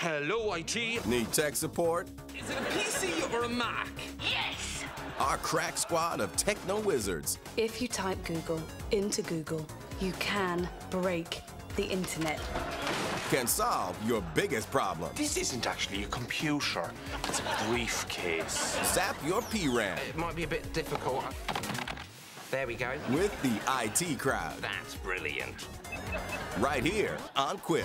Hello, IT. Need tech support? Is it a PC or a Mac? Yes! Our crack squad of techno wizards. If you type Google into Google, you can break the internet. Can solve your biggest problem. This isn't actually a computer. It's a briefcase. Zap your PRAM It might be a bit difficult. There we go. with the IT crowd. That's brilliant. Right here on Quip.